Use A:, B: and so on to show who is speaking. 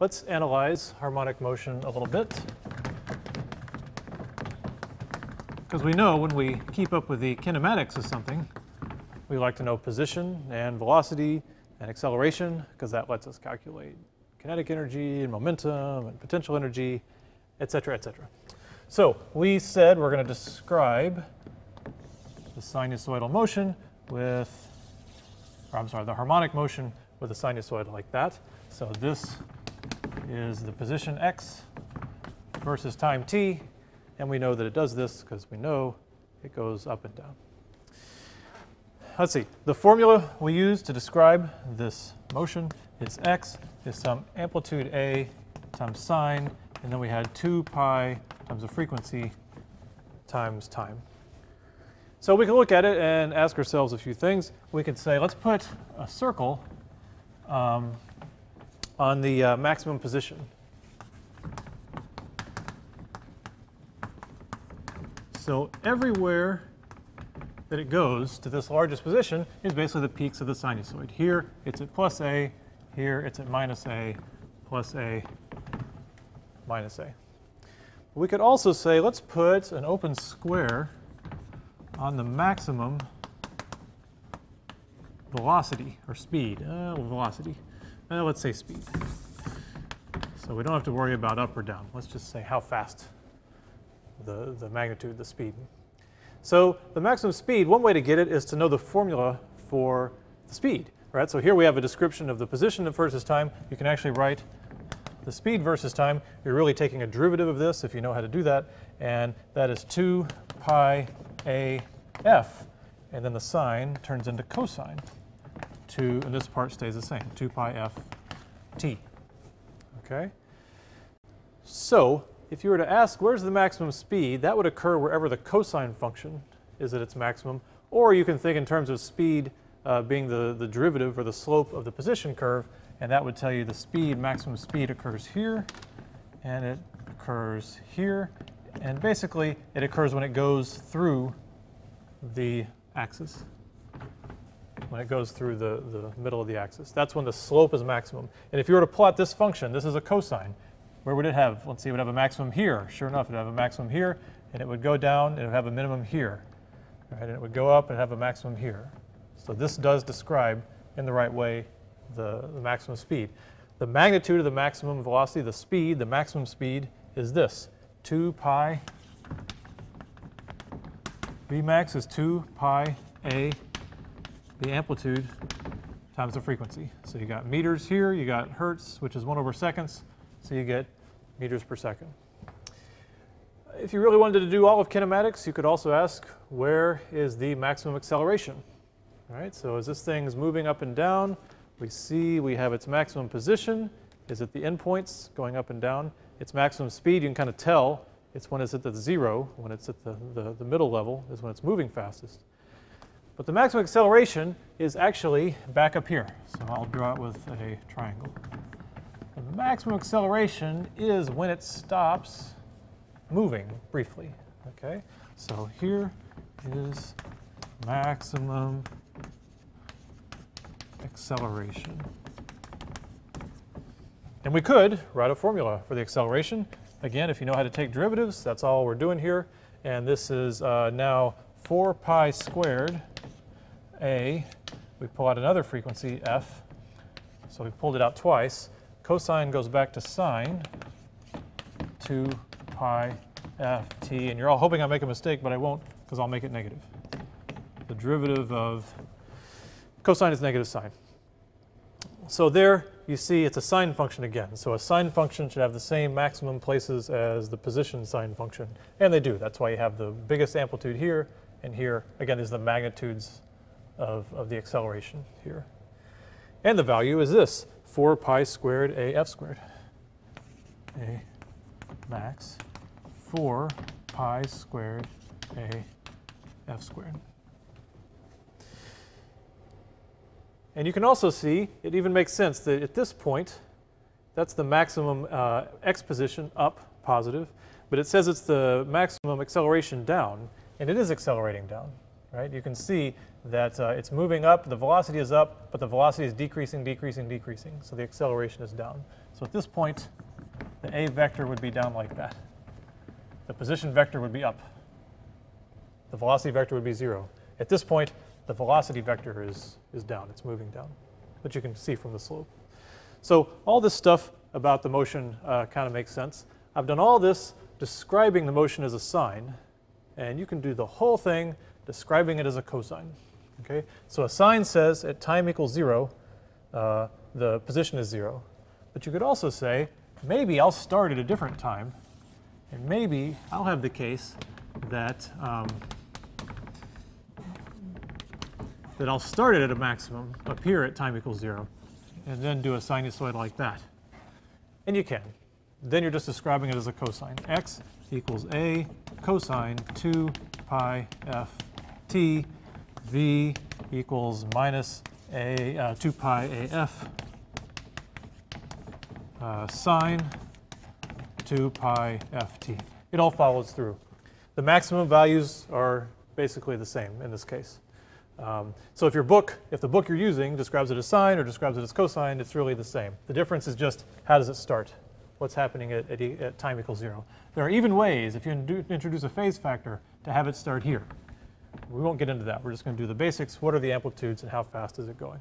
A: let's analyze harmonic motion a little bit. Because we know when we keep up with the kinematics of something, we like to know position and velocity and acceleration, because that lets us calculate kinetic energy and momentum and potential energy, et cetera, et cetera. So we said we're going to describe the sinusoidal motion with, or I'm sorry, the harmonic motion with a sinusoid like that. So this is the position x versus time t, and we know that it does this because we know it goes up and down. Let's see, the formula we use to describe this motion is x is some amplitude a times sine, and then we had 2 pi times the frequency times time. So we can look at it and ask ourselves a few things. We could say, let's put a circle um, on the uh, maximum position. So everywhere that it goes to this largest position is basically the peaks of the sinusoid. Here it's at plus a, here it's at minus a, plus a, minus a. We could also say, let's put an open square on the maximum velocity or speed, uh, velocity, uh, let's say speed. So we don't have to worry about up or down. Let's just say how fast, the, the magnitude, the speed. So the maximum speed, one way to get it is to know the formula for the speed. Right? So here we have a description of the position versus time. You can actually write the speed versus time. You're really taking a derivative of this if you know how to do that. And that is 2 pi a f, and then the sine turns into cosine. 2, and this part stays the same, 2 pi f t. Okay? So, if you were to ask where's the maximum speed, that would occur wherever the cosine function is at its maximum. Or you can think in terms of speed uh, being the, the derivative or the slope of the position curve, and that would tell you the speed, maximum speed occurs here, and it occurs here, and basically it occurs when it goes through the axis, when it goes through the, the middle of the axis. That's when the slope is maximum. And if you were to plot this function, this is a cosine, where would it have? Let's see, it would have a maximum here. Sure enough, it would have a maximum here, and it would go down, and it would have a minimum here. Right, and it would go up and have a maximum here. So this does describe, in the right way, the, the maximum speed. The magnitude of the maximum velocity, the speed, the maximum speed, is this, 2 pi Vmax is 2 pi a, the amplitude, times the frequency. So you got meters here, you got hertz, which is 1 over seconds, so you get meters per second. If you really wanted to do all of kinematics, you could also ask, where is the maximum acceleration? All right, so as this thing is moving up and down, we see we have its maximum position is at the endpoints going up and down. Its maximum speed, you can kind of tell, it's when it's at the zero, when it's at the, the, the middle level, is when it's moving fastest. But the maximum acceleration is actually back up here. So I'll draw it with a triangle. The maximum acceleration is when it stops moving briefly. Okay, so here is maximum acceleration. And we could write a formula for the acceleration. Again, if you know how to take derivatives, that's all we're doing here. And this is uh, now 4 pi squared a. We pull out another frequency, f. So we've pulled it out twice. Cosine goes back to sine, 2 pi f t. And you're all hoping I make a mistake, but I won't because I'll make it negative. The derivative of cosine is negative sine. So there you see it's a sine function again. So a sine function should have the same maximum places as the position sine function. And they do. That's why you have the biggest amplitude here and here. Again, are the magnitudes of, of the acceleration here. And the value is this, 4 pi squared a f squared. a max 4 pi squared a f squared. And you can also see, it even makes sense that at this point, that's the maximum uh, x position up, positive, but it says it's the maximum acceleration down, and it is accelerating down, right? You can see that uh, it's moving up, the velocity is up, but the velocity is decreasing, decreasing, decreasing. So the acceleration is down. So at this point, the a vector would be down like that. The position vector would be up. The velocity vector would be zero. At this point, the velocity vector is, is down, it's moving down, which you can see from the slope. So all this stuff about the motion uh, kind of makes sense. I've done all this describing the motion as a sine, and you can do the whole thing describing it as a cosine. Okay, so a sine says at time equals zero, uh, the position is zero. But you could also say, maybe I'll start at a different time, and maybe I'll have the case that um, that I'll start it at a maximum up here at time equals zero, and then do a sinusoid like that. And you can. Then you're just describing it as a cosine. x equals a cosine 2 pi f t v equals minus a uh, 2 pi af uh, sine 2 pi ft. It all follows through. The maximum values are basically the same in this case. Um, so if your book, if the book you're using describes it as sine or describes it as cosine, it's really the same. The difference is just how does it start? What's happening at, at, at time equals zero? There are even ways, if you introduce a phase factor, to have it start here. We won't get into that. We're just going to do the basics. What are the amplitudes and how fast is it going?